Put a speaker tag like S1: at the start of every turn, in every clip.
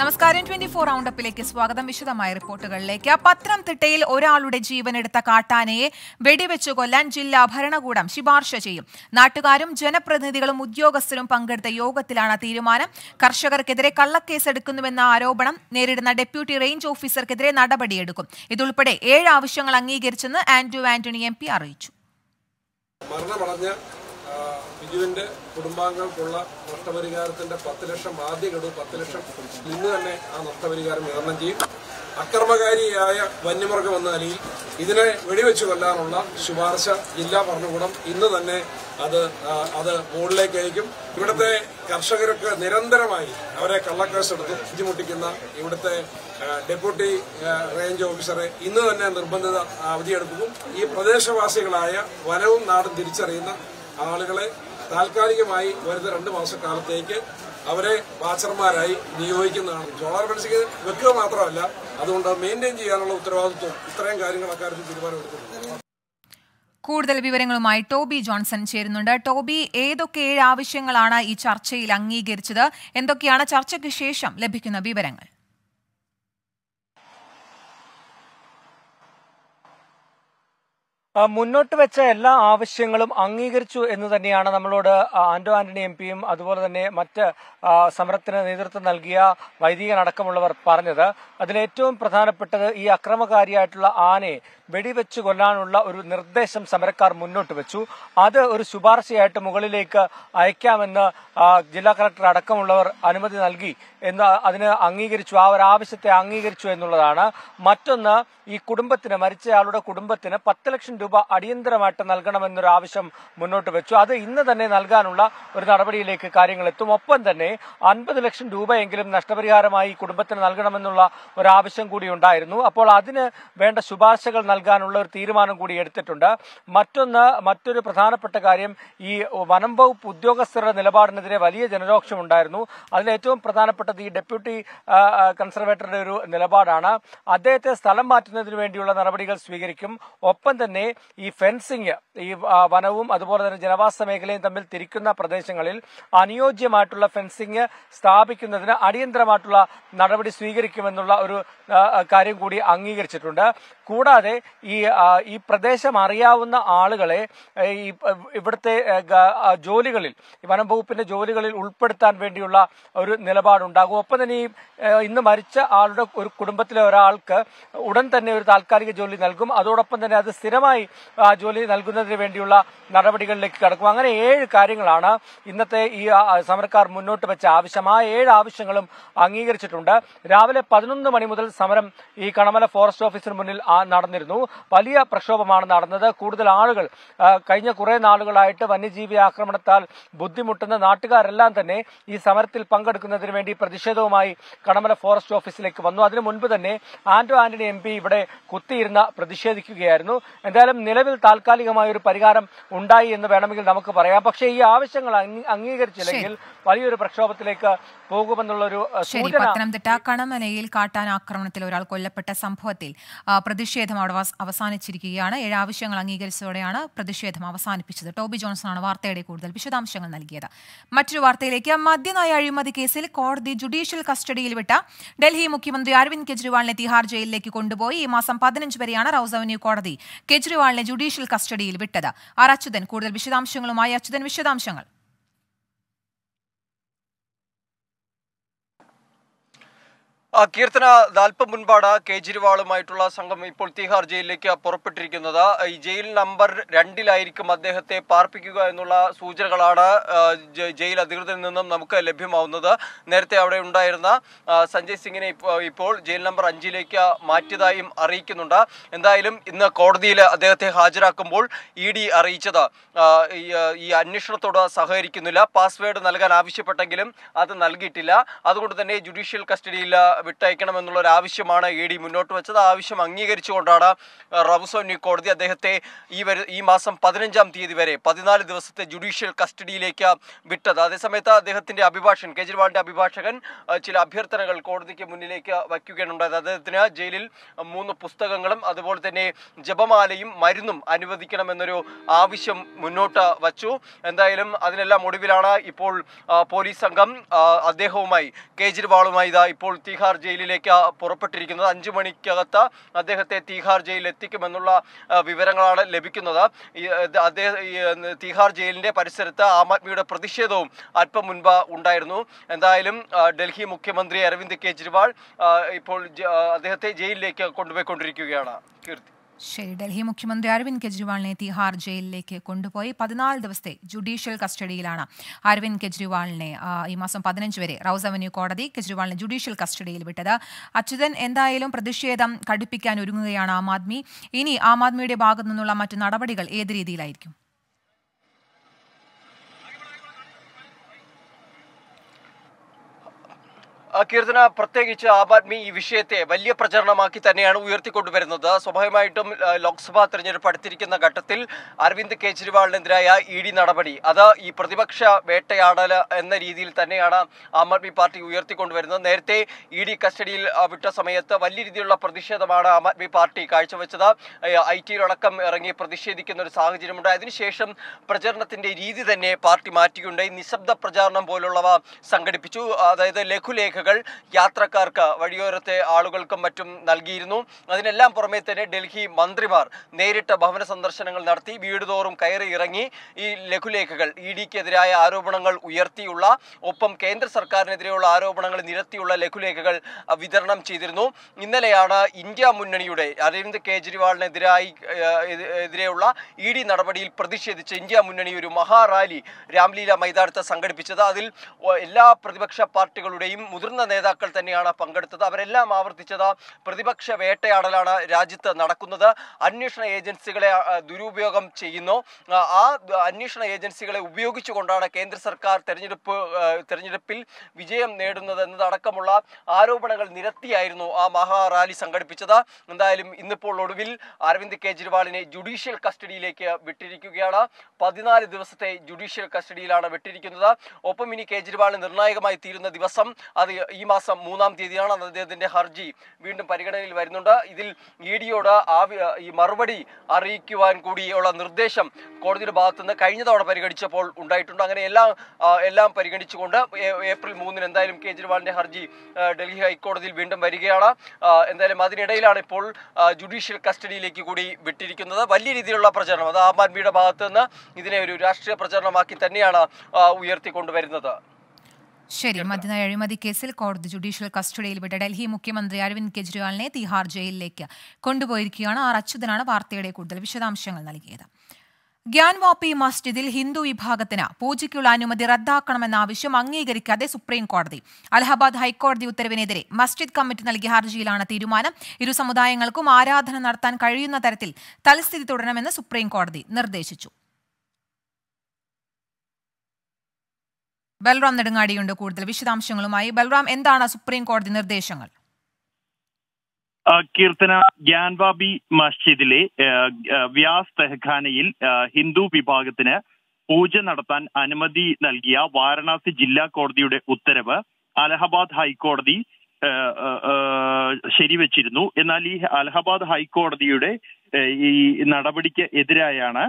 S1: നമസ്കാരം. Twenty four റൗണ്ടപ്പിലേക്ക് സ്വാഗതം. വിശദമായ റിപ്പോർട്ടുകളിലേക്ക്. പത്തനംതിട്ടയിൽ ഒരാളുടെ ജീവൻ എടുത്ത കാട്ടാനയെ വെടിവെച്ച് കൊല്ലാൻ ജില്ലാ ഭരണകൂടം ശുപാർശ ചെയ്യും. നാട്ടുകാരും ജനപ്രതിനിധികളും ഉദ്യോഗസ്ഥരും പങ്കെടുത്ത യോഗത്തിലാണ് തീരുമാനം. കർഷകർക്കെതിരെ കള്ളക്കേസ് കള്ളക്കേസെടുക്കുന്നുവെന്ന ആരോപണം നേരിടുന്ന ഡെപ്യൂട്ടി റേഞ്ച് ഓഫീസർക്കെതിരെ നടപടിയെടുക്കും. ഇതുൾപ്പെടെ ഏഴ് ആവശ്യങ്ങൾ അംഗീകരിച്ചെന്ന് ആന്റോ ആന്റണി എം അറിയിച്ചു.
S2: ബിജുവിന്റെ കുടുംബാംഗങ്ങൾക്കുള്ള നഷ്ടപരിഹാരത്തിന്റെ പത്ത് ലക്ഷം ആദ്യ ഗഡു പത്ത് ലക്ഷം. ഇന്ന് തന്നെ ആ നഷ്ടപരിഹാരം വിതരണം ചെയ്യും. അക്രമകാരിയായ വന്യമൃഗം എന്ന നിലയിൽ ഇതിനെ വെടിവെച്ചു കൊല്ലാനുള്ള ശുപാർശ ജില്ലാ ഭരണകൂടം ഇന്ന് തന്നെ അത് അത് മുകളിലേക്ക് അയക്കും. ഇവിടുത്തെ കർഷകർക്ക് നിരന്തരമായി അവരെ കള്ളക്കേസെടുത്ത് ബുദ്ധിമുട്ടിക്കുന്ന ഇവിടുത്തെ ഡെപ്യൂട്ടി റേഞ്ച് ഓഫീസറെ ഇന്ന് തന്നെ നിർബന്ധിത അവധിയെടുക്കും ഈ പ്രദേശവാസികളായ വനവും നാടും തിരിച്ചറിയുന്ന ആളുകളെ താൽക്കാലികമായി വരുന്ന രണ്ട് മാസക്കാലത്തേക്ക് അവരെ വാച്ചർമാരായി നിയോഗിക്കുന്നതാണ്. സോളാർ ഫെൻസിങ് വെക്കുക മാത്രമല്ല അതുകൊണ്ട് മെയിന്റെയിൻ ചെയ്യാനുള്ള ഉത്തരവാദിത്വം ഇത്രയും കാര്യങ്ങൾ അക്കാര്യത്തിൽ തീരുമാനമെടുക്കുന്നുണ്ട്
S1: കൂടുതൽ വിവരങ്ങളുമായി ടോബി ജോൺസൺ ചേരുന്നുണ്ട്. ടോബി ഏതൊക്കെ ഏഴ് ആവശ്യങ്ങളാണ് ഈ ചർച്ചയിൽ അംഗീകരിച്ചത്? എന്തൊക്കെയാണ് ചർച്ചയ്ക്ക് ശേഷം ലഭിക്കുന്ന വിവരങ്ങൾ?
S3: മുന്നോട്ട് വെച്ച എല്ലാ ആവശ്യങ്ങളും അംഗീകരിച്ചു എന്ന് തന്നെയാണ് നമ്മളോട് ആന്റോ ആന്റണി എം പിയും അതുപോലെ തന്നെ മറ്റ് സമരത്തിന് നേതൃത്വം നൽകിയ വൈദികനടക്കമുള്ളവർ പറഞ്ഞത്. അതിലേറ്റവും പ്രധാനപ്പെട്ടത് ഈ അക്രമകാരിയായിട്ടുള്ള ആനയെ വെടിവെച്ച് കൊല്ലാനുള്ള ഒരു നിർദ്ദേശം സമരക്കാർ മുന്നോട്ട് വെച്ചു. അത് ഒരു ശുപാർശയായിട്ട് മുകളിലേക്ക് അയക്കാമെന്ന് ജില്ലാ കളക്ടർ അടക്കമുള്ളവർ അനുമതി നൽകി. എന്ന് അതിന് അംഗീകരിച്ചു. ആ ഒരു ആവശ്യത്തെ അംഗീകരിച്ചു എന്നുള്ളതാണ്. മറ്റൊന്ന് ഈ കുടുംബത്തിന് മരിച്ചയാളുടെ കുടുംബത്തിന് പത്ത് ലക്ഷം രൂപ അടിയന്തരമായിട്ട് നൽകണമെന്നൊരു ആവശ്യം മുന്നോട്ട് വെച്ചു. അത് ഇന്ന് തന്നെ നൽകാനുള്ള ഒരു നടപടിയിലേക്ക് കാര്യങ്ങൾ എത്തും ഒപ്പം തന്നെ അൻപത് ലക്ഷം രൂപയെങ്കിലും നഷ്ടപരിഹാരമായി കുടുംബത്തിന് നൽകണമെന്നുള്ള ഒരു ആവശ്യം കൂടി ഉണ്ടായിരുന്നു. അപ്പോൾ അതിന് വേണ്ട ശുപാർശകൾ നൽകാനുള്ള ഒരു തീരുമാനം കൂടി എടുത്തിട്ടുണ്ട്. മറ്റൊന്ന് മറ്റൊരു പ്രധാനപ്പെട്ട കാര്യം ഈ വനം വകുപ്പ് ഉദ്യോഗസ്ഥരുടെ നിലപാടിനെതിരെ വലിയ ജനരോക്ഷം ഉണ്ടായിരുന്നു. അതിൽ ഏറ്റവും പ്രധാനപ്പെട്ടത് ഈ ഡെപ്യൂട്ടി കൺസർവേറ്ററുടെ ഒരു നിലപാടാണ്. അദ്ദേഹത്തെ സ്ഥലം മാറ്റുന്നതിന് വേണ്ടിയുള്ള നടപടികൾ സ്വീകരിക്കും. ഒപ്പം തന്നെ ഈ ഫെൻസിങ് ഈ വനവും അതുപോലെ തന്നെ ജനവാസ മേഖലയും തമ്മിൽ തിരിക്കുന്ന പ്രദേശങ്ങളിൽ അനുയോജ്യമായിട്ടുള്ള ഫെൻസിങ് സ്ഥാപിക്കുന്നതിന് അടിയന്തരമായിട്ടുള്ള നടപടി സ്വീകരിക്കുമെന്നുള്ള ഒരു കാര്യം കൂടി അംഗീകരിച്ചിട്ടുണ്ട്. കൂടാതെ ഈ ഈ പ്രദേശം അറിയാവുന്ന ആളുകളെ ഈ ഇവിടുത്തെ ജോലികളിൽ വനംവകുപ്പിന്റെ ജോലികളിൽ ഉൾപ്പെടുത്താൻ വേണ്ടിയുള്ള ഒരു നിലപാടുണ്ടാകും. ഒപ്പം തന്നെ ഈ ഇന്ന് മരിച്ച ആളുടെ ഒരു കുടുംബത്തിലെ ഒരാൾക്ക് ഉടൻ തന്നെ ഒരു താൽക്കാലിക ജോലി നൽകും. അതോടൊപ്പം തന്നെ അത് സ്ഥിരമായി ജോലി നൽകുന്നതിന് വേണ്ടിയുള്ള നടപടികളിലേക്ക് കടക്കും. അങ്ങനെ ഏഴ് കാര്യങ്ങളാണ് ഇന്നത്തെ ഈ സമരക്കാർ മുന്നോട്ട് വെച്ച ആവശ്യം. ആ ഏഴ് ആവശ്യങ്ങളും അംഗീകരിച്ചിട്ടുണ്ട്. രാവിലെ പതിനൊന്ന് മണി മുതൽ സമരം ഈ കണമല ഫോറസ്റ്റ് ഓഫീസിന് മുന്നിൽ ആ നടന്നിരുന്നു വലിയ പ്രക്ഷോഭമാണ് നടന്നത്. കൂടുതൽ ആളുകൾ കഴിഞ്ഞ കുറെ നാളുകളായിട്ട് വന്യജീവി ആക്രമണത്താൽ ബുദ്ധിമുട്ടുന്ന നാട്ടുകാരെല്ലാം തന്നെ ഈ സമരത്തിൽ പങ്കെടുക്കുന്നതിന് വേണ്ടി പ്രതിഷേധവുമായി കടമല ഫോറസ്റ്റ് ഓഫീസിലേക്ക് വന്നു. അതിനു മുൻപ് തന്നെ ആന്റോ ആന്റണി എം പി ഇവിടെ കുത്തിയിരുന്ന പ്രതിഷേധിക്കുകയായിരുന്നു. എന്തായാലും നിലവിൽ താൽക്കാലികമായ ഒരു പരിഹാരം ഉണ്ടായി എന്ന് വേണമെങ്കിൽ നമുക്ക് പറയാം. പക്ഷേ ഈ ആവശ്യങ്ങൾ അംഗീകരിച്ചില്ലെങ്കിൽ വലിയൊരു പ്രക്ഷോഭത്തിലേക്ക് പോകുമെന്നുള്ളൊരു
S1: പത്തനംതിട്ട കണമനയിൽ കാട്ടാൻ ആക്രമണത്തിൽ ഒരാൾ കൊല്ലപ്പെട്ട സംഭവത്തിൽ പ്രതിഷേധം അവിടെ അവസാനിച്ചിരിക്കുകയാണ്. ഏഴ് ആവശ്യങ്ങൾ അംഗീകരിച്ചതോടെയാണ് പ്രതിഷേധം അവസാനിപ്പിച്ചത്. ടോബി ജോൺസണാണ് വാർത്തയുടെ കൂടുതൽ വിശദാംശങ്ങൾ നൽകിയത്. മറ്റൊരു വാർത്തയിലേക്ക്. മദ്യനയ അഴിമതി കേസിൽ കോടതി ജുഡീഷ്യൽ കസ്റ്റഡിയിൽ വിട്ട ഡൽഹി മുഖ്യമന്ത്രി അരവിന്ദ് കെജ്രിവാളിനെ തിഹാർ ജയിലിലേക്ക് കൊണ്ടുപോയി. ഈ മാസം പതിനഞ്ച് വരെയാണ് റൌസ് അവന്യൂ കോടതി കെജ്രിവാളിനെ ജുഡീഷ്യൽ കസ്റ്റഡിയിൽ വിട്ടത്. ആർ അച്യുതൻ കൂടുതൽ വിശദാംശങ്ങളുമായി അച്യുതൻ വിശദാംശങ്ങൾ.
S4: കീർത്തന അല്പം മുൻപാണ് കേജ്രിവാളുമായിട്ടുള്ള സംഘം ഇപ്പോൾ തിഹാർ ജയിലിലേക്ക് പുറപ്പെട്ടിരിക്കുന്നത്. ഈ ജയിൽ നമ്പർ രണ്ടിലായിരിക്കും അദ്ദേഹത്തെ പാർപ്പിക്കുക എന്നുള്ള സൂചനകളാണ് ജയിൽ അധികൃതരിൽ നിന്നും നമുക്ക് ലഭ്യമാവുന്നത്. നേരത്തെ അവിടെ ഉണ്ടായിരുന്ന സഞ്ജയ് സിംഗിനെ ഇപ്പോൾ ജയിൽ നമ്പർ അഞ്ചിലേക്ക് മാറ്റിയതായും അറിയിക്കുന്നുണ്ട്. എന്തായാലും ഇന്ന് കോടതിയിൽ അദ്ദേഹത്തെ ഹാജരാക്കുമ്പോൾ ഇ ഡി അറിയിച്ചത്. ഈ അന്വേഷണത്തോട് സഹകരിക്കുന്നില്ല. പാസ്വേഡ് നൽകാൻ ആവശ്യപ്പെട്ടെങ്കിലും അത് നൽകിയിട്ടില്ല. അതുകൊണ്ട് തന്നെ ജുഡീഷ്യൽ കസ്റ്റഡിയിൽ വിട്ടയക്കണമെന്നുള്ള ഒരു ആവശ്യമാണ് ഇ ഡി മുന്നോട്ട് വെച്ചത്. ആവശ്യം അംഗീകരിച്ചുകൊണ്ടാണ് റബുസോന്നി കോടതി അദ്ദേഹത്തെ ഈ വരു ഈ മാസം പതിനഞ്ചാം തീയതി വരെ പതിനാല് ദിവസത്തെ ജുഡീഷ്യൽ കസ്റ്റഡിയിലേക്ക് വിട്ടത്. അതേസമയത്ത് അദ്ദേഹത്തിന്റെ അഭിഭാഷകൻ കേജ്രിവാളിന്റെ അഭിഭാഷകൻ ചില അഭ്യർത്ഥനകൾ കോടതിക്ക് മുന്നിലേക്ക് വയ്ക്കുകയാണുണ്ടായത് അദ്ദേഹത്തിന് ജയിലിൽ മൂന്ന് പുസ്തകങ്ങളും അതുപോലെ തന്നെ ജപമാലയും മരുന്നും അനുവദിക്കണമെന്നൊരു ആവശ്യം മുന്നോട്ട് വച്ചു. എന്തായാലും അതിനെല്ലാം ഒടുവിലാണ് ഇപ്പോൾ പോലീസ് സംഘം അദ്ദേഹവുമായി കേജ്രിവാളുമായി ഇതാ ഇപ്പോൾ തീഹാർ ജയിലിലേക്ക് പുറപ്പെട്ടിരിക്കുന്നത്. അഞ്ചു മണിക്കകത്ത് അദ്ദേഹത്തെ തീഹാർ ജയിലിൽ എത്തിക്കുമെന്നുള്ള വിവരങ്ങളാണ് ലഭിക്കുന്നത്. അദ്ദേഹം തീഹാർ ജയിലിന്റെ പരിസരത്ത് ആം ആദ്മിയുടെ പ്രതിഷേധവും അല്പം മുൻപ് ഉണ്ടായിരുന്നു. എന്തായാലും ഡൽഹി മുഖ്യമന്ത്രി അരവിന്ദ് കെജ്രിവാൾ ഇപ്പോൾ അദ്ദേഹത്തെ ജയിലിലേക്ക് കൊണ്ടുപോയിക്കൊണ്ടിരിക്കുകയാണ്. കീർത്തി.
S1: ശരി ഡൽഹി മുഖ്യമന്ത്രി അരവിന്ദ് കെജ്രിവാളിനെ തിഹാർ ജയിലിലേക്ക് കൊണ്ടുപോയി. പതിനാല് ദിവസത്തെ ജുഡീഷ്യൽ കസ്റ്റഡിയിലാണ് അരവിന്ദ് കെജ്രിവാളിനെ ഈ മാസം പതിനഞ്ച് വരെ റൌസ് അവന്യൂ കോടതി കെജ്രിവാളിനെ ജുഡീഷ്യൽ കസ്റ്റഡിയിൽ വിട്ടത്. അച്യുതൻ എന്തായാലും പ്രതിഷേധം കടുപ്പിക്കാൻ ഒരുങ്ങുകയാണ് ആം ആദ്മി. ഇനി ആം ആദ്മിയുടെ ഭാഗത്തു നിന്നുള്ള മറ്റു നടപടികൾ ഏത് രീതിയിലായിരിക്കും?
S4: കീർത്തന പ്രത്യേകിച്ച് ആം ആദ്മി ഈ വിഷയത്തെ വലിയ പ്രചരണമാക്കി തന്നെയാണ് ഉയർത്തിക്കൊണ്ടുവരുന്നത്. സ്വാഭാവികമായിട്ടും ലോക്സഭാ തെരഞ്ഞെടുപ്പ് അടുത്തിരിക്കുന്ന ഘട്ടത്തിൽ അരവിന്ദ് കെജ്രിവാളിനെതിരായ ഇ ഡി നടപടി അത് ഈ പ്രതിപക്ഷ വേട്ടയാടൽ എന്ന രീതിയിൽ തന്നെയാണ് ആം ആദ്മി പാർട്ടി ഉയർത്തിക്കൊണ്ടുവരുന്നത്. നേരത്തെ ഇ ഡി കസ്റ്റഡിയിൽ വിട്ട സമയത്ത് വലിയ രീതിയിലുള്ള പ്രതിഷേധമാണ് ആം ആദ്മി പാർട്ടി കാഴ്ചവെച്ചത്. ഐ ടിയിലടക്കം ഇറങ്ങി പ്രതിഷേധിക്കുന്ന ഒരു സാഹചര്യമുണ്ട്. അതിനുശേഷം പ്രചരണത്തിന്റെ രീതി തന്നെ പാർട്ടി മാറ്റുകയുണ്ടായി നിശബ്ദ പ്രചാരണം പോലുള്ളവ സംഘടിപ്പിച്ചു. അതായത് ലഘുലേഖകൾ യാത്രക്കാർക്ക് വഴിയോരത്തെ ആളുകൾക്കും മറ്റും നൽകിയിരുന്നു. അതിനെല്ലാം പുറമെ തന്നെ ഡൽഹി മന്ത്രിമാർ നേരിട്ട് ഭവന സന്ദർശനങ്ങൾ നടത്തി വീടുതോറും കയറി ഇറങ്ങി ഈ ലഘുലേഖകൾ ഇ ഡിക്കെതിരായ ആരോപണങ്ങൾ ഉയർത്തിയുള്ള ഒപ്പം കേന്ദ്ര സർക്കാരിനെതിരെയുള്ള ആരോപണങ്ങൾ നിരത്തിയുള്ള ലഘുലേഖകൾ വിതരണം ചെയ്തിരുന്നു. ഇന്നലെയാണ് ഇന്ത്യ മുന്നണിയുടെ അരവിന്ദ് കേജ്രിവാളിനെതിരായി എതിരെയുള്ള ഇ ഡി നടപടിയിൽ പ്രതിഷേധിച്ച് ഇന്ത്യ മുന്നണി ഒരു മഹാറാലി രാംലീല മൈതാനത്ത് സംഘടിപ്പിച്ചത്. അതിൽ എല്ലാ പ്രതിപക്ഷ പാർട്ടികളുടെയും മുതിർന്ന നേതാക്കൾ തന്നെയാണ് പങ്കെടുത്തത്. അവരെല്ലാം ആവർത്തിച്ചത് പ്രതിപക്ഷ വേട്ടയാടലാണ് രാജ്യത്ത് നടക്കുന്നത്. അന്വേഷണ ഏജൻസികളെ ദുരുപയോഗം ചെയ്യുന്നു. ആ, അന്വേഷണ ഏജൻസികളെ ഉപയോഗിച്ചുകൊണ്ടാണ് കേന്ദ്ര സർക്കാർ തെരഞ്ഞെടുപ്പ് തെരഞ്ഞെടുപ്പിൽ വിജയം നേടുന്നത് എന്നതടക്കമുള്ള ആരോപണങ്ങൾ നിരത്തിയായിരുന്നു ആ മഹാറാലി സംഘടിപ്പിച്ചത്. എന്തായാലും ഇന്നിപ്പോൾ ഒടുവിൽ അരവിന്ദ് കെജ്രിവാളിനെ ജുഡീഷ്യൽ കസ്റ്റഡിയിലേക്ക് വിട്ടിരിക്കുകയാണ്. പതിനാല് ദിവസത്തെ ജുഡീഷ്യൽ കസ്റ്റഡിയിലാണ് വിട്ടിരിക്കുന്നത്. ഒപ്പം ഇനി കെജ്രിവാൾ നിർണായകമായി തീരുന്ന ദിവസം അത് ഈ മാസം മൂന്നാം തീയതിയാണ് അദ്ദേഹത്തിന്റെ ഹർജി വീണ്ടും പരിഗണനയിൽ വരുന്നുണ്ട്. ഇതിൽ ഇ ഡിയോട് ഈ മറുപടി അറിയിക്കുവാൻ കൂടിയുള്ള നിർദ്ദേശം കോടതിയുടെ ഭാഗത്തു നിന്ന് കഴിഞ്ഞ തവണ പരിഗണിച്ചപ്പോൾ ഉണ്ടായിട്ടുണ്ട്. അങ്ങനെ എല്ലാം എല്ലാം പരിഗണിച്ചുകൊണ്ട് ഏപ്രിൽ മൂന്നിന് എന്തായാലും കേജ്രിവാളിന്റെ ഹർജി ഡൽഹി ഹൈക്കോടതിയിൽ വീണ്ടും വരികയാണ്. എന്തായാലും അതിനിടയിലാണ് ഇപ്പോൾ ജുഡീഷ്യൽ കസ്റ്റഡിയിലേക്ക് കൂടി വിട്ടിരിക്കുന്നത്. വലിയ രീതിയിലുള്ള പ്രചരണം. അത് ആം ആദ്മിയുടെ ഭാഗത്ത് നിന്ന് ഇതിനെ ഒരു രാഷ്ട്രീയ പ്രചരണമാക്കി തന്നെയാണ് ഉയർത്തിക്കൊണ്ടുവരുന്നത്.
S1: ശരി മദ്യനയ അഴിമതി കേസിൽ കോടതി ജുഡീഷ്യൽ കസ്റ്റഡിയിൽ വിട്ട ഡൽഹി മുഖ്യമന്ത്രി അരവിന്ദ് കെജ്രിവാളിനെ തിഹാർ ജയിലിലേക്ക് കൊണ്ടുപോയിരിക്കുകയാണ്. ആർ അച്യുതനാണ് വാർത്തയുടെ കൂടുതൽ വിശദാംശങ്ങൾ നൽകിയത്. ഗ്യാൻവാപ്പി മസ്ജിദിൽ ഹിന്ദു വിഭാഗത്തിന് പൂജയ്ക്കുള്ള അനുമതി റദ്ദാക്കണമെന്ന ആവശ്യം അംഗീകരിക്കാതെ സുപ്രീം കോടതി അലഹബാദ് ഹൈക്കോടതി ഉത്തരവിനെതിരെ മസ്ജിദ് കമ്മിറ്റി നൽകിയ ഹർജിയിലാണ് തീരുമാനം. ഇരു സമുദായങ്ങൾക്കും ആരാധന നടത്താൻ കഴിയുന്ന തരത്തിൽ തൽസ്ഥിതി തുടരണമെന്ന് സുപ്രീം കോടതി നിർദ്ദേശിച്ചു. ബൽറാം നെടുങ്ങാടിയുണ്ട് കൂടുതൽ വിശദാംശങ്ങളുമായി. ബൽറാം എന്താണ് സുപ്രീം കോടതി നിർദ്ദേശങ്ങൾ?
S5: കീർത്തന ഗ്യാൻവാബി മസ്ജിദിലെ വ്യാസ് തെഹഖാനയിൽ ഹിന്ദു വിഭാഗത്തിന് പൂജ നടത്താൻ അനുമതി നൽകിയ വാരണാസി ജില്ലാ കോടതിയുടെ ഉത്തരവ് അലഹബാദ് ഹൈക്കോടതി ശരിവച്ചിരുന്നു. എന്നാൽ ഈ അലഹബാദ് ഹൈക്കോടതിയുടെ ഈ നടപടിക്ക് എതിരായാണ്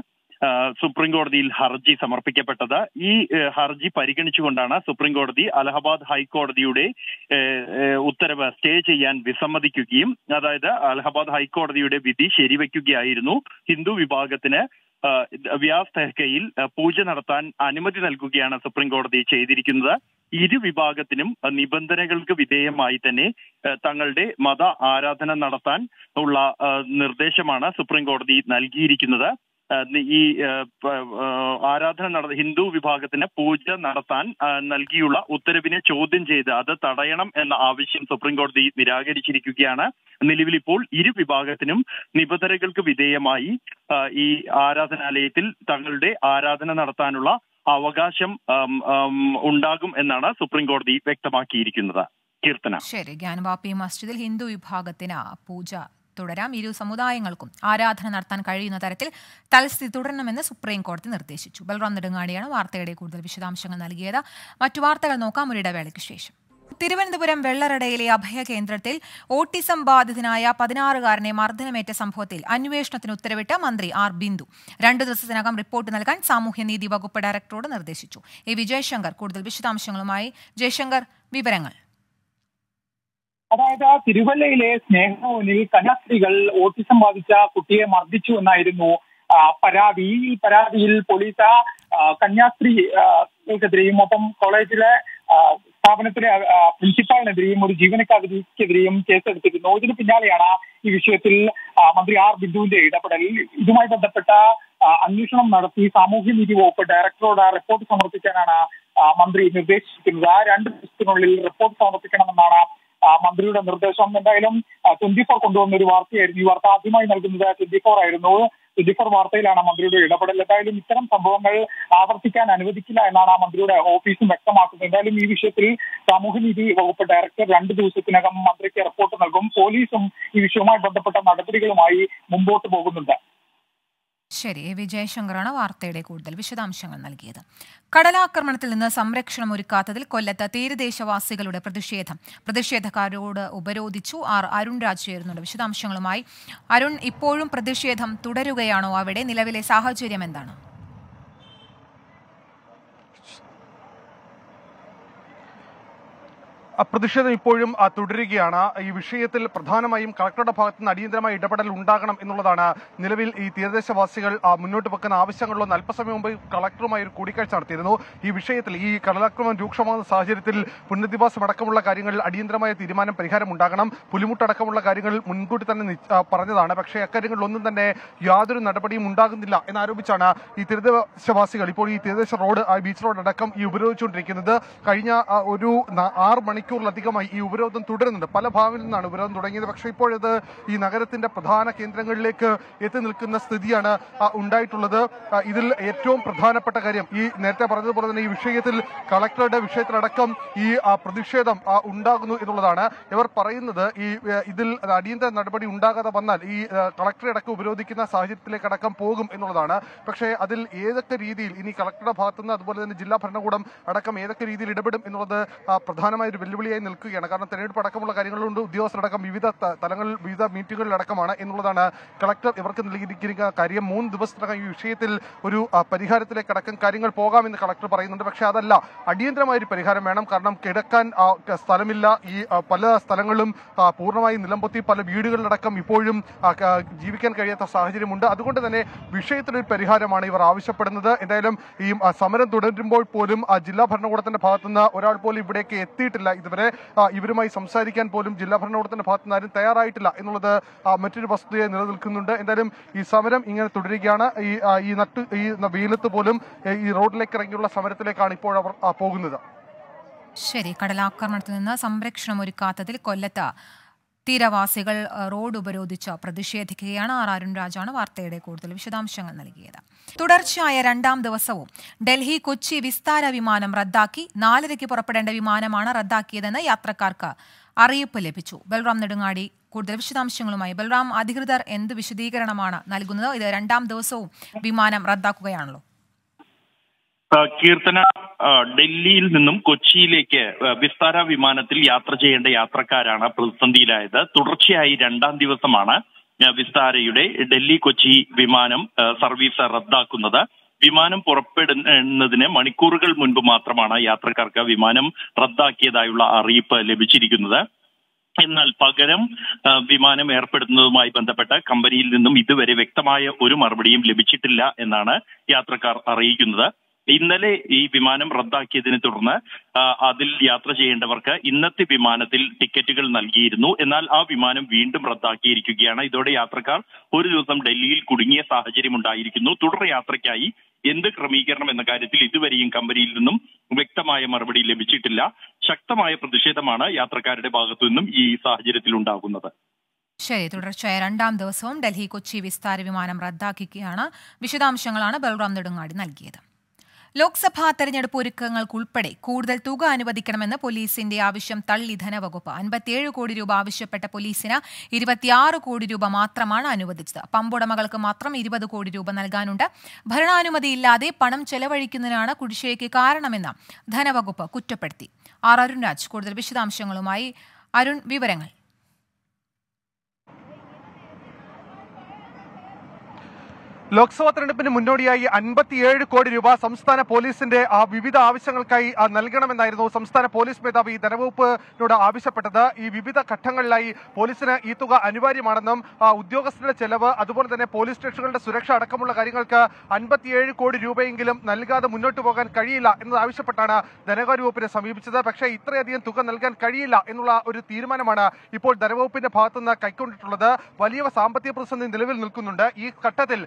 S5: സുപ്രീം കോടതിയിൽ ഹർജി സമർപ്പിക്കപ്പെട്ടത്. ഈ ഹർജി പരിഗണിച്ചുകൊണ്ടാണ് സുപ്രീം കോടതി അലഹബാദ് ഹൈക്കോടതിയുടെ ഉത്തരവ് സ്റ്റേ ചെയ്യാൻ വിസമ്മതിക്കുകയും അതായത് അലഹബാദ് ഹൈക്കോടതിയുടെ വിധി ശരിവയ്ക്കുകയായിരുന്നു ഹിന്ദു വിഭാഗത്തിന് വ്യാസ് തെഹ്കയിൽ പൂജ നടത്താൻ അനുമതി നൽകുകയാണ് സുപ്രീം കോടതി ചെയ്തിരിക്കുന്നത്. ഇരു വിഭാഗത്തിനും നിബന്ധനകൾക്ക് വിധേയമായി തന്നെ തങ്ങളുടെ മത ആരാധന നടത്താൻ ഉള്ള നിർദ്ദേശമാണ് സുപ്രീം കോടതി നൽകിയിരിക്കുന്നത്. ഈ ആരാധന നട ഹിന്ദു വിഭാഗത്തിന് പൂജ നടത്താൻ നൽകിയുള്ള ഉത്തരവിനെ ചോദ്യം ചെയ്ത് അത് തടയണം എന്ന ആവശ്യം സുപ്രീം കോടതി നിരാകരിച്ചിരിക്കുകയാണ്. നിലവിൽ ഇപ്പോൾ ഇരു വിഭാഗത്തിനും നിബന്ധനകൾക്ക് വിധേയമായി ഈ ആരാധനാലയത്തിൽ തങ്ങളുടെ ആരാധന നടത്താനുള്ള അവകാശം ഉണ്ടാകും എന്നാണ് സുപ്രീം കോടതി വ്യക്തമാക്കിയിരിക്കുന്നത്. കീർത്തന.
S1: ശരി ഗ്യാൻവാപ്പി മസ്ജിദിൽ ഹിന്ദു വിഭാഗത്തിന് പൂജ തുടരാം. ഇരു സമുദായങ്ങൾക്കും ആരാധന നടത്താൻ കഴിയുന്ന തരത്തിൽ തൽസ്ഥിതി തുടരണമെന്ന് സുപ്രീം കോടതി നിർദ്ദേശിച്ചു. ബൽറാം നെടുങ്ങാടിയാണ് വാർത്തയുടെ കൂടുതൽ വിശദാംശങ്ങൾ നൽകിയത്. മറ്റു വാർത്തകൾ നോക്കാം. ഒരു ഇടവേളയ്ക്ക് ശേഷം. തിരുവനന്തപുരം വെള്ളറടയിലെ അഭയ കേന്ദ്രത്തിൽ ഓട്ടിസം ബാധിതനായ പതിനാറുകാരനെ മർദ്ദനമേറ്റ സംഭവത്തിൽ അന്വേഷണത്തിന് ഉത്തരവിട്ട് മന്ത്രി ആർ ബിന്ദു. രണ്ടു ദിവസത്തിനകം റിപ്പോർട്ട് നൽകാൻ സാമൂഹ്യനീതി വകുപ്പ് ഡയറക്ടറോട് നിർദ്ദേശിച്ചു. എ. വിജയശങ്കർ കൂടുതൽ വിശദാംശങ്ങളുമായി. ജയശങ്കർ വിവരങ്ങൾ.
S6: അതായത് തിരുവല്ലയിലെ സ്നേഹഭവനിൽ കന്യാസ്ത്രീകൾ ഓട്ടിസം ബാധിച്ച കുട്ടിയെ മർദ്ദിച്ചു എന്നായിരുന്നു പരാതി. ഈ പരാതിയിൽ പോലീസ് ആ, കന്യാസ്ത്രീകൾക്കെതിരെയും ഒപ്പം കോളേജിലെ സ്ഥാപനത്തിലെ പ്രിൻസിപ്പാളിനെതിരെയും ഒരു ജീവനക്കാരിക്കെതിരെയും കേസെടുത്തിരുന്നു. ഇതിന് പിന്നാലെയാണ് ഈ വിഷയത്തിൽ മന്ത്രി ആർ ബിന്ദുവിന്റെ ഇടപെടൽ. ഇതുമായി ബന്ധപ്പെട്ട അന്വേഷണം നടത്തി സാമൂഹ്യനീതി വകുപ്പ് ഡയറക്ടറോട് റിപ്പോർട്ട് സമർപ്പിക്കാനാണ് മന്ത്രി നിർദ്ദേശിച്ചിരിക്കുന്നത്. ആ രണ്ട് ദിവസത്തിനുള്ളിൽ റിപ്പോർട്ട് സമർപ്പിക്കണമെന്നാണ് മന്ത്രിയുടെ നിർദ്ദേശം എന്തായാലും ട്വന്റി ഫോർ കൊണ്ടുവന്ന ഒരു വാർത്തയായിരുന്നു. ഈ വാർത്ത ആദ്യമായി നൽകുന്നത് ട്വന്റി ഫോർ ആയിരുന്നു. ട്വന്റി ഫോർ വാർത്തയിലാണ് മന്ത്രിയുടെ ഇടപെടൽ. എന്തായാലും ഇത്തരം സംഭവങ്ങൾ ആവർത്തിക്കാൻ അനുവദിക്കില്ല എന്നാണ് ആ മന്ത്രിയുടെ ഓഫീസും വ്യക്തമാക്കുന്നത്. എന്തായാലും ഈ വിഷയത്തിൽ സാമൂഹ്യനീതി വകുപ്പ് ഡയറക്ടർ രണ്ട് ദിവസത്തിനകം മന്ത്രിക്ക് റിപ്പോർട്ട് നൽകും. പോലീസും ഈ വിഷയവുമായി ബന്ധപ്പെട്ട നടപടികളുമായി മുമ്പോട്ട് പോകുന്നുണ്ട്.
S1: ശരി എ. വി ജയശങ്കറാണ് വാർത്തയുടെ കൂടുതൽ വിശദാംശങ്ങൾ നൽകിയത്. കടലാക്രമണത്തിൽ നിന്ന് സംരക്ഷണം ഒരുക്കാത്തതിൽ കൊല്ലത്ത് തീരദേശവാസികളുടെ പ്രതിഷേധം. പ്രതിഷേധക്കാരോട് ഉപരോധിച്ചു ആർ. അരുൺ രാജ് ചേരുന്നുണ്ട്. വിശദാംശങ്ങളുമായി അരുൺ ഇപ്പോഴും പ്രതിഷേധം തുടരുകയാണോ അവിടെ? നിലവിലെ സാഹചര്യം എന്താണ്?
S7: പ്രതിഷേധം ഇപ്പോഴും തുടരുകയാണ്. ഈ വിഷയത്തിൽ പ്രധാനമായും കളക്ടറുടെ ഭാഗത്ത് നിന്ന് അടിയന്തരമായ ഇടപെടൽ ഉണ്ടാകണം എന്നുള്ളതാണ് നിലവിൽ ഈ തീരദേശവാസികൾ മുന്നോട്ട് വെക്കുന്ന ആവശ്യങ്ങളിലൊന്ന് അല്പസമയം മുമ്പ് കളക്ടറുമായി ഒരു കൂടിക്കാഴ്ച നടത്തിയിരുന്നു. ഈ വിഷയത്തിൽ ഈ കടലാക്രമണം രൂക്ഷമാകുന്ന സാഹചര്യത്തിൽ പുനരധിവാസം അടക്കമുള്ള കാര്യങ്ങളിൽ അടിയന്തരമായ തീരുമാനം പരിഹാരം ഉണ്ടാകണം. പുലിമുട്ടടക്കമുള്ള കാര്യങ്ങൾ മുൻകൂട്ടി തന്നെ പറഞ്ഞതാണ്. പക്ഷേ അക്കാര്യങ്ങളിലൊന്നും തന്നെ യാതൊരു നടപടിയും ഉണ്ടാകുന്നില്ല എന്നാരോപിച്ചാണ് ഈ തീരദേശവാസികൾ ഇപ്പോൾ ഈ തീരദേശ റോഡ് ബീച്ച് റോഡ് അടക്കം ഈ ഉപരോധിച്ചുകൊണ്ടിരിക്കുന്നത്. കഴിഞ്ഞ ഒരു ആറ് ആറ് മണിക്കൂറിലധികമായി ഈ ഉപരോധം തുടരുന്നുണ്ട്. പല ഭാഗങ്ങളിൽ നിന്നാണ് ഉപരോധം തുടങ്ങിയത്. പക്ഷേ ഇപ്പോഴത് ഈ നഗരത്തിന്റെ പ്രധാന കേന്ദ്രങ്ങളിലേക്ക് എത്തി നിൽക്കുന്ന സ്ഥിതിയാണ് ഉണ്ടായിട്ടുള്ളത്. ഇതിൽ ഏറ്റവും പ്രധാനപ്പെട്ട കാര്യം ഈ നേരത്തെ പറഞ്ഞതുപോലെ തന്നെ ഈ വിഷയത്തിൽ കളക്ടറുടെ വിഷയത്തിലടക്കം ഈ പ്രതിഷേധം ഉണ്ടാകുന്നു എന്നുള്ളതാണ്. ഇവർ പറയുന്നത് ഈ ഇതിൽ അടിയന്തര നടപടി ഉണ്ടാകാതെ വന്നാൽ ഈ കളക്ടറെ അടക്കം ഉപരോധിക്കുന്ന സാഹചര്യത്തിലേക്ക് അടക്കം പോകും എന്നുള്ളതാണ്. പക്ഷേ അതിൽ ഏതൊക്കെ രീതിയിൽ ഇനി കളക്ടറുടെ ഭാഗത്തുനിന്ന് അതുപോലെ തന്നെ ജില്ലാ ഭരണകൂടം അടക്കം ഏതൊക്കെ രീതിയിൽ ഇടപെടും എന്നുള്ളത് പ്രധാനമായൊരു പ്രധാനമായ ഒരു വെല്ലുവിളിയായി നിൽക്കുകയാണ്. കാരണം തെരഞ്ഞെടുപ്പ് അടക്കമുള്ള കാര്യങ്ങളുണ്ട്. ഉദ്യോഗസ്ഥരടക്കം വിവിധ തലങ്ങളിൽ വിവിധ മീറ്റിങ്ങുകളിലടക്കമാണ് എന്നുള്ളതാണ് കളക്ടർ ഇവർക്ക് നൽകിയിരിക്കുന്ന കാര്യം. മൂന്ന് ദിവസത്തിനകം ഈ വിഷയത്തിൽ ഒരു പരിഹാരത്തിലേക്ക് അടക്കം കാര്യങ്ങൾ പോകാമെന്ന് കളക്ടർ പറയുന്നുണ്ട്. പക്ഷെ അതല്ല അടിയന്തരമായ ഒരു പരിഹാരം വേണം. കാരണം കിടക്കാൻ സ്ഥലമില്ല. ഈ പല സ്ഥലങ്ങളും പൂർണമായി നിലംപൊത്തി പല വീടുകളിലടക്കം ഇപ്പോഴും ജീവിക്കാൻ കഴിയാത്ത സാഹചര്യമുണ്ട്. അതുകൊണ്ട് തന്നെ വിഷയത്തിലൊരു പരിഹാരമാണ് ഇവർ ആവശ്യപ്പെടുന്നത്. എന്തായാലും ഈ സമരം തുടരുമ്പോൾ പോലും ജില്ലാ ഭരണകൂടത്തിന്റെ ഭാഗത്തുനിന്ന് ഒരാൾ പോലും ഇവിടേക്ക് എത്തിയിട്ടില്ല. ഇതുവരെ ഇവരുമായി സംസാരിക്കാൻ പോലും ജില്ലാ ഭരണകൂടത്തിന്റെ ഭാഗത്തു നിന്ന് ആരും തയ്യാറായിട്ടില്ല എന്നുള്ളത് മറ്റൊരു വസ്തുതയെ നിലനിൽക്കുന്നുണ്ട്. എന്തായാലും ഈ സമരം ഇങ്ങനെ തുടരുകയാണ്. ഈ ഈ നട്ട് ഈ വെയിലത്ത് പോലും ഈ റോഡിലേക്ക് ഇറങ്ങിയുള്ള സമരത്തിലേക്കാണ് ഇപ്പോൾ അവർ പോകുന്നത്.
S1: ശരി കടലാക്രമണത്തിൽ നിന്ന് സംരക്ഷണം ഒരുക്കാത്തതിൽ കൊല്ലത്ത് തീരവാസികൾ റോഡ് ഉപരോധിച്ച് പ്രതിഷേധിക്കുകയാണ് ആർ അരുൺ രാജാണ് വാർത്തയുടെ കൂടുതൽ വിശദാംശങ്ങൾ നൽകിയത്. തുടർച്ചയായ രണ്ടാം ദിവസവും ഡൽഹി കൊച്ചി വിസ്താര വിമാനം റദ്ദാക്കി. നാലരയ്ക്ക് പുറപ്പെടേണ്ട വിമാനമാണ് റദ്ദാക്കിയതെന്ന് യാത്രക്കാർക്ക് അറിയിപ്പ് ലഭിച്ചു. ബൽറാം നെടുങ്ങാടി കൂടുതൽ വിശദാംശങ്ങളുമായി. ബൽറാം അധികൃതർ എന്ത് വിശദീകരണമാണ് നൽകുന്നത്? ഇത് രണ്ടാം ദിവസവും വിമാനം റദ്ദാക്കുകയാണല്ലോ.
S5: കീർത്തന ഡൽഹിയിൽ നിന്നും കൊച്ചിയിലേക്ക് വിസ്താര വിമാനത്തിൽ യാത്ര ചെയ്യേണ്ട യാത്രക്കാരാണ് പ്രതിസന്ധിയിലായത്. തുടർച്ചയായി രണ്ടാം ദിവസമാണ് വിസ്താരയുടെ ഡൽഹി കൊച്ചി വിമാനം സർവീസ് റദ്ദാക്കുന്നത്. വിമാനം പുറപ്പെടുന്നതിന് മണിക്കൂറുകൾ മുൻപ് മാത്രമാണ് യാത്രക്കാർക്ക് വിമാനം റദ്ദാക്കിയതായുള്ള അറിയിപ്പ് ലഭിച്ചിരിക്കുന്നത്. എന്നാൽ പകരം വിമാനം ഏർപ്പെടുത്തുന്നതുമായി ബന്ധപ്പെട്ട് കമ്പനിയിൽ നിന്നും ഇതുവരെ വ്യക്തമായ ഒരു മറുപടിയും ലഭിച്ചിട്ടില്ല എന്നാണ് യാത്രക്കാർ അറിയിക്കുന്നത്. ഇന്നലെ ഈ വിമാനം റദ്ദാക്കിയതിനെ തുടർന്ന് അതിൽ യാത്ര ചെയ്യേണ്ടവർക്ക് ഇന്നത്തെ വിമാനത്തിൽ ടിക്കറ്റുകൾ നൽകിയിരുന്നു. എന്നാൽ ആ വിമാനം വീണ്ടും റദ്ദാക്കിയിരിക്കുകയാണ്. ഇതോടെ യാത്രക്കാർ ഒരു ദിവസം ഡൽഹിയിൽ കുടുങ്ങിയ സാഹചര്യം ഉണ്ടായിരിക്കുന്നു. തുടർ യാത്രയ്ക്കായി എന്ത് ക്രമീകരണം എന്ന കാര്യത്തിൽ ഇതുവരെയും കമ്പനിയിൽ നിന്നും വ്യക്തമായ മറുപടി ലഭിച്ചിട്ടില്ല. ശക്തമായ പ്രതിഷേധമാണ് യാത്രക്കാരുടെ ഭാഗത്തു നിന്നും ഈ സാഹചര്യത്തിൽ ഉണ്ടാകുന്നത്.
S1: ശരി തുടർച്ചയായ രണ്ടാം ദിവസവും ഡൽഹി കൊച്ചി വിസ്താര വിമാനം റദ്ദാക്കിക്കുകയാണ് വിശദാംശങ്ങളാണ് ബൽറാം നെടുങ്ങാടി നൽകിയത്. ലോക്സഭാ തെരഞ്ഞെടുപ്പ് ഒരുക്കങ്ങൾക്കുൾപ്പെടെ കൂടുതൽ തുക അനുവദിക്കണമെന്ന് പോലീസിന്റെ ആവശ്യം തള്ളി ധനവകുപ്പ്. അൻപത്തിയേഴ് കോടി രൂപ ആവശ്യപ്പെട്ട പോലീസിന് ഇരുപത്തിയാറ് കോടി രൂപ മാത്രമാണ് അനുവദിച്ചത്. പമ്പുടമകൾക്ക് മാത്രം ഇരുപത് കോടി രൂപ നൽകാനുണ്ട്. ഭരണാനുമതിയില്ലാതെ പണം ചെലവഴിക്കുന്നതിനാണ് കുടിശ്ശികയ്ക്ക് കാരണമെന്ന് ധനവകുപ്പ് കുറ്റപ്പെടുത്തി. ആർ അരുൺ രാജ് കൂടുതൽ വിശദാംശങ്ങളുമായി അരുൺ വിവരങ്ങൾ.
S7: ലോക്സഭാ തെരഞ്ഞെടുപ്പിന് മുന്നോടിയായി അൻപത്തിയേഴ് കോടി രൂപ സംസ്ഥാന പോലീസിന്റെ ആ, വിവിധ ആവശ്യങ്ങൾക്കായി നൽകണമെന്നായിരുന്നു സംസ്ഥാന പോലീസ് മേധാവി ധനവകുപ്പിനോട് ആവശ്യപ്പെട്ടത്. ഈ വിവിധ ഘട്ടങ്ങളിലായി പോലീസിന് ഈ തുക അനിവാര്യമാണെന്നും ഉദ്യോഗസ്ഥരുടെ ചെലവ് അതുപോലെ തന്നെ പോലീസ് സ്റ്റേഷനുകളുടെ സുരക്ഷ അടക്കമുള്ള കാര്യങ്ങൾക്ക് അൻപത്തിയേഴ് കോടി രൂപയെങ്കിലും നൽകാതെ മുന്നോട്ട് പോകാൻ കഴിയില്ല എന്നത് ആവശ്യപ്പെട്ടാണ് ധനകാര്യ വകുപ്പിനെ സമീപിച്ചത്. പക്ഷേ ഇത്രയധികം തുക നൽകാൻ കഴിയില്ല എന്നുള്ള ഒരു തീരുമാനമാണ് ഇപ്പോൾ ധനവകുപ്പിന്റെ ഭാഗത്തുനിന്ന് കൈക്കൊണ്ടിട്ടുള്ളത്. വലിയ സാമ്പത്തിക പ്രതിസന്ധി നിലവിൽ നിൽക്കുന്നുണ്ട്. ഈ ഘട്ടത്തിൽ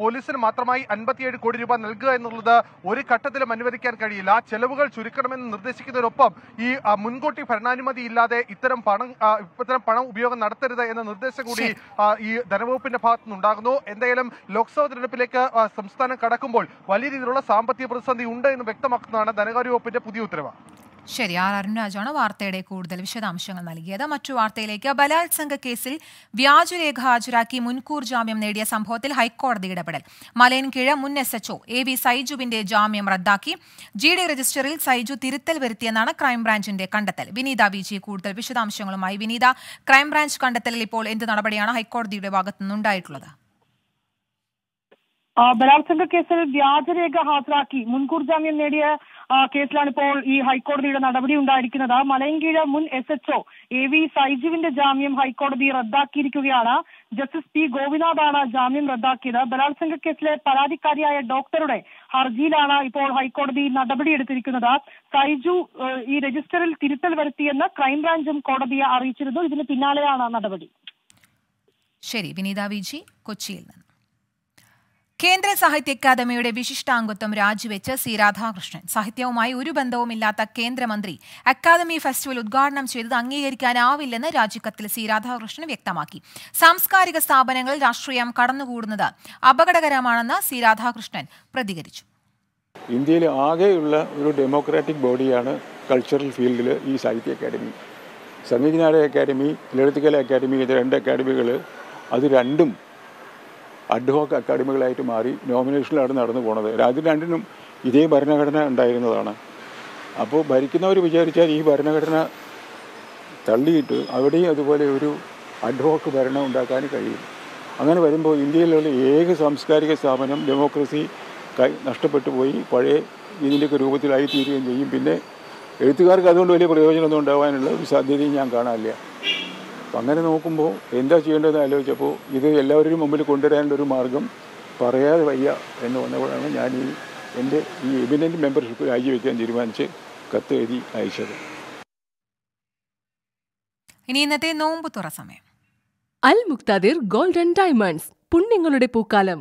S7: പോലീസിന് മാത്രമായി അൻപത്തിയേഴ് കോടി രൂപ നൽകുക എന്നുള്ളത് ഒരു ഘട്ടത്തിലും അനുവദിക്കാൻ കഴിയില്ല. ചെലവുകൾ ചുരുക്കണമെന്ന് നിർദ്ദേശിക്കുന്നതിനൊപ്പം ഈ മുൻകൂട്ടി ഭരണാനുമതി ഇല്ലാതെ ഇത്തരം പണം ഇത്തരം പണം ഉപയോഗം നടത്തരുത് എന്ന നിർദ്ദേശം കൂടി ഈ ധനവകുപ്പിന്റെ ഭാഗത്തുനിന്നുണ്ടാകുന്നു. എന്തായാലും ലോക്സഭാ തെരഞ്ഞെടുപ്പിലേക്ക് സംസ്ഥാനം കടക്കുമ്പോൾ വലിയ രീതിയിലുള്ള സാമ്പത്തിക പ്രതിസന്ധി ഉണ്ട് എന്ന് വ്യക്തമാക്കുന്നതാണ് ധനകാര്യ വകുപ്പിന്റെ പുതിയ ഉത്തരവ്.
S1: ശരി ആർ അരുൺരാജാണ് വാർത്തയുടെ കൂടുതൽ വിശദാംശങ്ങൾ നൽകിയത്. മറ്റു വാർത്തയിലേക്ക്. ബലാത്സംഗ കേസിൽ വ്യാജരേഖ ഹാജരാക്കി മുൻകൂർ ജാമ്യം നേടിയ സംഭവത്തിൽ ഹൈക്കോടതി ഇടപെടൽ. മലയൻകീഴ് മുൻ എസ് എച്ച്ഒ എ വി സൈജുവിന്റെ ജാമ്യം റദ്ദാക്കി. ജി ഡി രജിസ്റ്ററിൽ സൈജു തിരുത്തൽ വരുത്തിയെന്നാണ് ക്രൈംബ്രാഞ്ചിന്റെ കണ്ടെത്തൽ. വിനീത വി ജി കൂടുതൽ വിശദാംശങ്ങളുമായി. വിനീത ക്രൈംബ്രാഞ്ച് കണ്ടെത്തലിൽ ഇപ്പോൾ എന്ത് നടപടിയാണ് ഹൈക്കോടതിയുടെ ഭാഗത്തു നിന്നുണ്ടായിട്ടുള്ളത്
S8: ആ, ബലാത്സംഗ കേസിൽ വ്യാജരേഖ ഹാജരാക്കി മുൻകൂർ ജാമ്യം നേടിയ കേസിലാണ് ഇപ്പോൾ ഈ ഹൈക്കോടതിയുടെ നടപടി ഉണ്ടായിരിക്കുന്നത്. മലയങ്കീഴ മുൻ എസ് എച്ച്ഒ എ വി സൈജുവിന്റെ ജാമ്യം ഹൈക്കോടതി റദ്ദാക്കിയിരിക്കുകയാണ്. ജസ്റ്റിസ് പി ഗോപിനാഥാണ് ജാമ്യം റദ്ദാക്കിയത്. ബലാത്സംഗ കേസിലെ പരാതിക്കാരിയായ ഡോക്ടറുടെ ഹർജിയിലാണ് ഇപ്പോൾ ഹൈക്കോടതി നടപടിയെടുത്തിരിക്കുന്നത് സൈജു ഈ രജിസ്റ്ററിൽ തിരുത്തൽ വരുത്തിയെന്ന് ക്രൈംബ്രാഞ്ചും കോടതിയെ അറിയിച്ചിരുന്നു. ഇതിന് പിന്നാലെയാണ് നടപടി.
S1: ശരി വിനീത വിജി കൊച്ചിയിൽ നിന്ന്. കേന്ദ്ര സാഹിത്യ അക്കാദമിയുടെ വിശിഷ്ടാംഗത്വം രാജിവെച്ച് സി രാധാകൃഷ്ണൻ. സാഹിത്യവുമായി ഒരു ബന്ധവുമില്ലാത്ത കേന്ദ്രമന്ത്രി അക്കാദമി ഫെസ്റ്റിവൽ ഉദ്ഘാടനം ചെയ്തത് അംഗീകരിക്കാനാവില്ലെന്ന് രാജിക്കത്തിൽ സി രാധാകൃഷ്ണൻ വ്യക്തമാക്കി. സാംസ്കാരിക സ്ഥാപനങ്ങളിൽ രാഷ്ട്രീയം കടന്നുകൂടുന്നത് അപകടകരമാണെന്ന് സി രാധാകൃഷ്ണൻ പ്രതികരിച്ചു.
S9: ഇന്ത്യയിൽ ആകെയുള്ള ഒരു ഡെമോക്രാറ്റിക് ബോഡിയാണ് കൾച്ചറൽ ഫീൽഡിൽ ഈ സാഹിത്യ അക്കാദമി. സംഗീതനാടക അക്കാദമി ലളിതകല അക്കാദമി ഇത് രണ്ട് അക്കാദമികൾ അത് രണ്ടും അഡ്ഹോക്ക് അക്കാഡമികളായിട്ട് മാറി നോമിനേഷനിലാണ് നടന്നു പോണത്. രാജ്യം രണ്ടിനും ഇതേ ഭരണഘടന ഉണ്ടായിരുന്നതാണ്. അപ്പോൾ ഭരിക്കുന്നവർ വിചാരിച്ചാൽ ഈ ഭരണഘടന തള്ളിയിട്ട് അവിടെയും അതുപോലെ ഒരു അഡ്ഹോക്ക് ഭരണം ഉണ്ടാക്കാൻ കഴിയും. അങ്ങനെ വരുമ്പോൾ ഇന്ത്യയിലുള്ള ഏക സാംസ്കാരിക സ്ഥാപനം ഡെമോക്രസി നഷ്ടപ്പെട്ടു പോയി. പഴയ ഇതിന്റെയൊക്കെ രൂപത്തിലായി തീരുകയും ചെയ്യും. പിന്നെ എഴുത്തുകാർക്ക് അതുകൊണ്ട് വലിയ പ്രയോജനമൊന്നും ഉണ്ടാവാനുള്ള ഒരു സാധ്യതയും ഞാൻ കാണാനില്ല അപ്പം അങ്ങനെ നോക്കുമ്പോൾ എന്താ ചെയ്യേണ്ടതെന്ന് ആലോചിച്ചപ്പോൾ ഇത് എല്ലാവരുടെയും മുമ്പിൽ കൊണ്ടുവരാനുള്ള ഒരു മാർഗം പറയാതെ വയ്യ എന്ന് വന്നപ്പോഴാണ് ഞാൻ ഈ എന്റെ ഈ എബിനന്റ് മെമ്പർഷിപ്പ് രാജിവെക്കാൻ തീരുമാനിച്ച് കത്ത് എഴുതി അയച്ചത്.
S1: ഇനി ഇന്നത്തെ നോമ്പ് തുറ സമയം.
S10: അൽ മുക്താദിർ ഗോൾഡൻ ഡയമണ്ട്സ് പുണ്യങ്ങളുടെ പൂക്കാലം.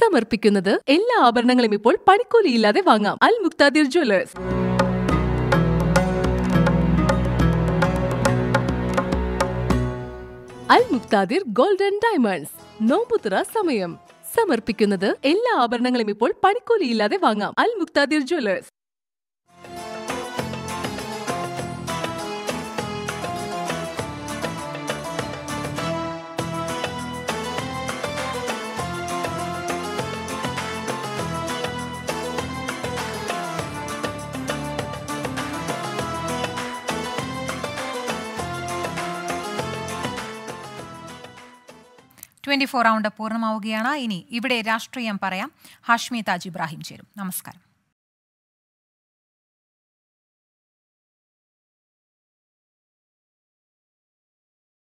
S10: സമർപ്പിക്കുന്നത് എല്ലാ ആഭരണങ്ങളും ഇപ്പോൾ പണിക്കൂലിയില്ലാതെ വാങ്ങാം. Al Muqtadir jewellers. Al Muqtadir golden diamonds. നോമ്പുതുറ സമയം. സമർപ്പിക്കുന്നത് എല്ലാ ആഭരണങ്ങളും ഇപ്പോൾ പണിക്കൂലിയില്ലാതെ വാങ്ങാം. Al Muqtadir jewellers.
S1: Twenty four round പൂർണമാവുകയാണ്. ഇനി ഇവിടെ രാഷ്ട്രീയം പറയാം. ഹാഷ്മി താജ് ഇബ്രാഹിം ചേരും. നമസ്കാരം.